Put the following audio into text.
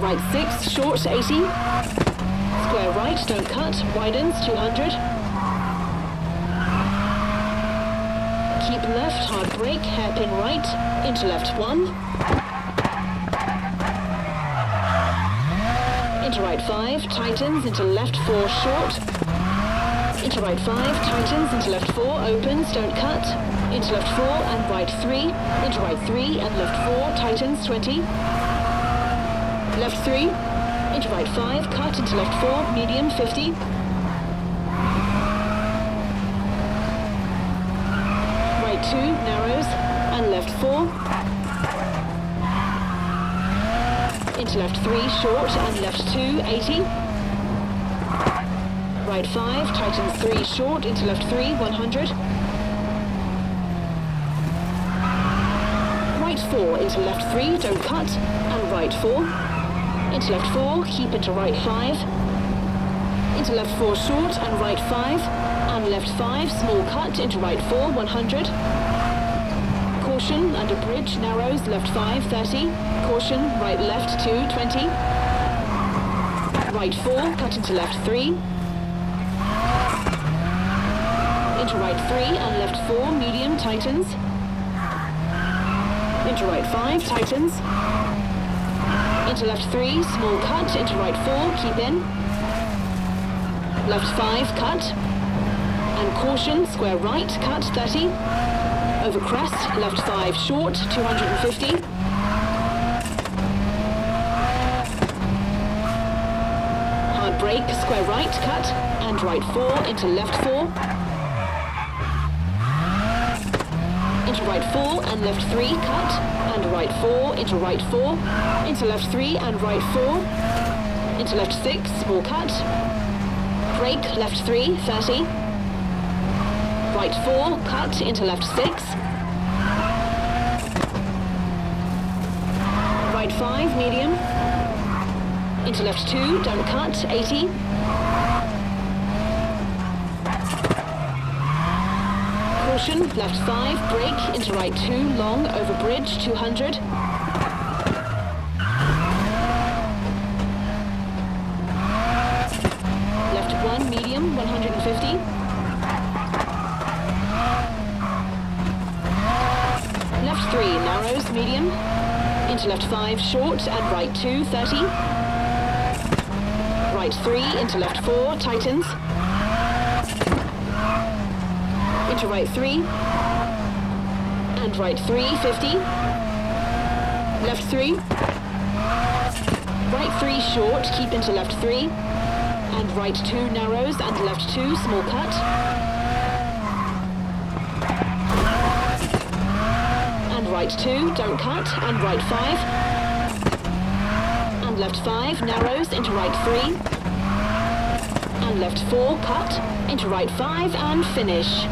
right 6, short 80. Square right, don't cut, widens 200. Keep left, hard brake, hairpin right, into left 1. Into right 5, tightens, into left 4, short. Into right 5, tightens, into left 4, opens, don't cut. Into left 4 and right 3. Into right 3 and left 4, tightens, 20. Left 3. Into right 5, cut, into left 4, medium, 50. Right 2, narrows, and left 4. Into left 3, short, and left 2, 80. Right 5, tightens 3, short, into left 3, 100. Right 4, into left 3, don't cut, and right 4. Into left 4, keep into right 5. Into left 4, short, and right 5. And left 5, small cut, into right 4, 100. Caution, under bridge, narrows, left 5, 30. Caution, right left 2, 20. Right 4, cut into left 3. Into right 3 and left 4, medium, tightens. Into right 5, tightens. Into left 3, small cut, into right 4, keep in. Left 5, cut. And caution, square right, cut, 30. Over crest, left 5, short, 250. Hard brake, square right, cut. And right 4, into left 4. Into right 4 and left 3, cut, and right 4, into right 4, into left 3 and right 4, into left 6, small cut, brake, left 3, 30, right 4, cut, into left 6, right 5, medium, into left 2, don't cut, 80, caution, left 5, brake, into right 2, long, over bridge, 200. Left 1, medium, 150. Left 3, narrows, medium. Into left 5, short, and right 2, 30. Right 3, into left 4, tightens into right 3, and right 3, 50, left 3, right 3 short, keep into left 3, and right 2 narrows, and left 2 small cut, and right 2 don't cut, and right 5, and left 5 narrows into right 3, and left 4 cut, into right 5 and finish.